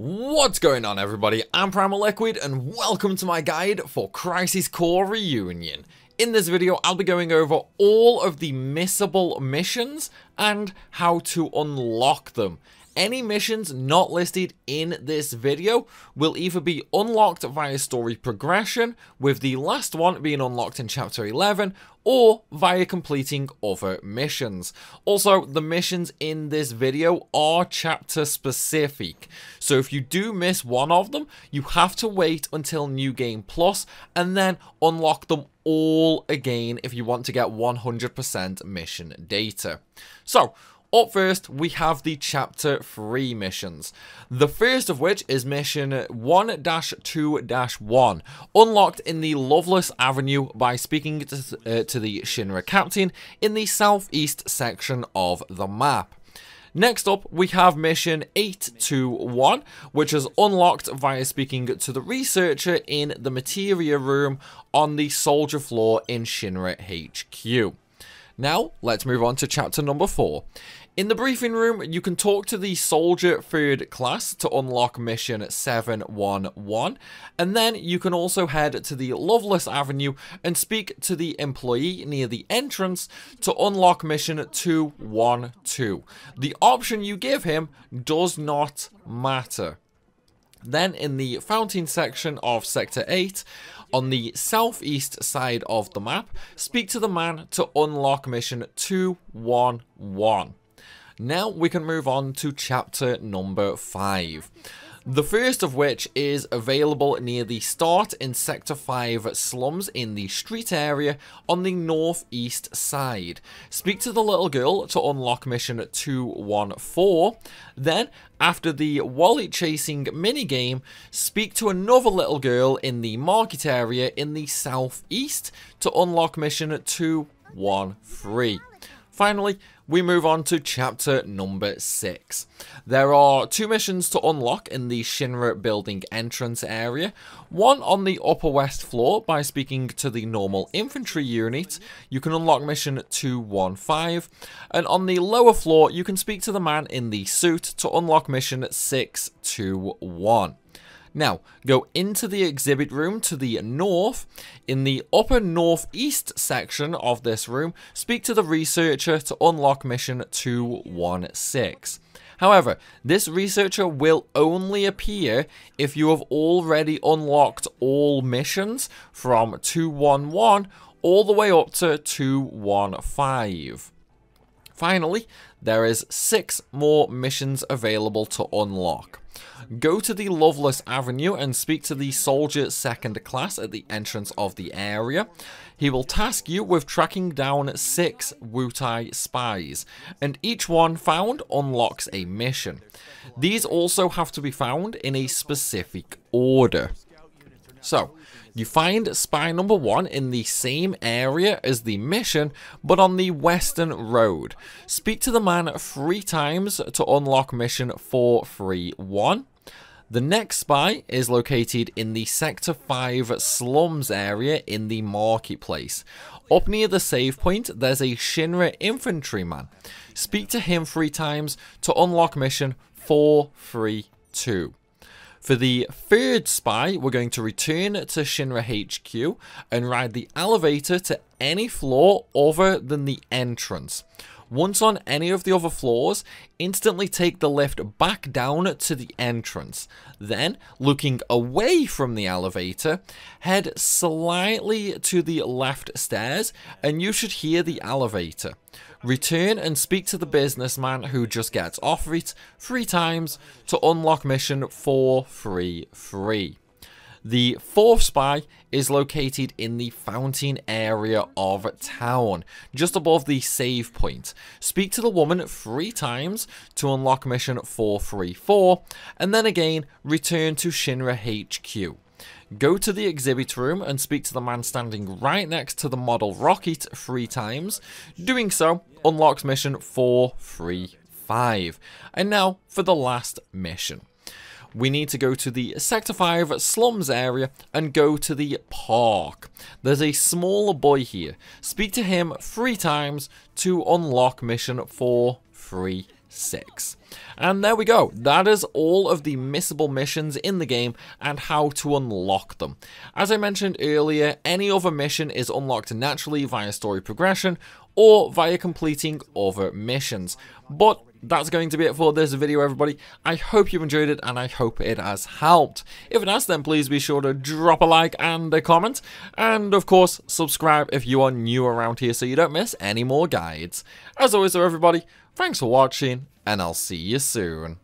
What's going on everybody, I'm Primal Liquid and welcome to my guide for Crisis Core Reunion. In this video I'll be going over all of the missable missions and how to unlock them. Any missions not listed in this video will either be unlocked via story progression, with the last one being unlocked in chapter 11, or via completing other missions. Also, the missions in this video are chapter specific, so if you do miss one of them, you have to wait until New Game Plus and then unlock them all again if you want to get 100% mission data. So, up first, we have the Chapter 3 missions. The first of which is Mission 1-2-1, unlocked in the Loveless Avenue by speaking to, uh, to the Shinra captain in the southeast section of the map. Next up, we have mission 821, which is unlocked via speaking to the researcher in the materia room on the soldier floor in Shinra HQ. Now, let's move on to chapter number 4. In the briefing room, you can talk to the soldier third class to unlock mission 711, and then you can also head to the Loveless Avenue and speak to the employee near the entrance to unlock mission 212. The option you give him does not matter. Then in the fountain section of Sector 8, on the southeast side of the map, speak to the man to unlock mission 211. Now we can move on to chapter number 5. The first of which is available near the start in Sector 5 slums in the street area on the northeast side. Speak to the little girl to unlock mission 214. Then, after the wallet chasing minigame, speak to another little girl in the market area in the southeast to unlock mission 213. Finally, we move on to chapter number 6. There are two missions to unlock in the Shinra building entrance area. One on the upper west floor by speaking to the normal infantry unit, you can unlock mission 215. And on the lower floor, you can speak to the man in the suit to unlock mission 621. Now, go into the exhibit room to the north. In the upper northeast section of this room, speak to the researcher to unlock mission 216. However, this researcher will only appear if you have already unlocked all missions from 211 all the way up to 215. Finally, there is six more missions available to unlock. Go to the Loveless Avenue and speak to the Soldier Second Class at the entrance of the area. He will task you with tracking down six Wutai spies, and each one found unlocks a mission. These also have to be found in a specific order. So, you find spy number one in the same area as the mission, but on the western road. Speak to the man three times to unlock mission 431. The next spy is located in the Sector 5 slums area in the marketplace. Up near the save point, there's a Shinra infantryman. Speak to him three times to unlock mission 432. For the third spy, we're going to return to Shinra HQ and ride the elevator to any floor other than the entrance. Once on any of the other floors, instantly take the lift back down to the entrance. Then, looking away from the elevator, head slightly to the left stairs and you should hear the elevator. Return and speak to the businessman who just gets off it three times to unlock mission 433. The fourth spy is located in the fountain area of town, just above the save point. Speak to the woman three times to unlock mission 434, and then again return to Shinra HQ. Go to the exhibit room and speak to the man standing right next to the model rocket three times. Doing so unlocks mission 435. And now for the last mission we need to go to the Sector 5 slums area and go to the park. There's a small boy here. Speak to him three times to unlock mission 436. 6. And there we go. That is all of the missable missions in the game and how to unlock them. As I mentioned earlier, any other mission is unlocked naturally via story progression or via completing other missions. But that's going to be it for this video, everybody. I hope you've enjoyed it, and I hope it has helped. If it has, then please be sure to drop a like and a comment. And, of course, subscribe if you are new around here so you don't miss any more guides. As always, though, everybody, thanks for watching, and I'll see you soon.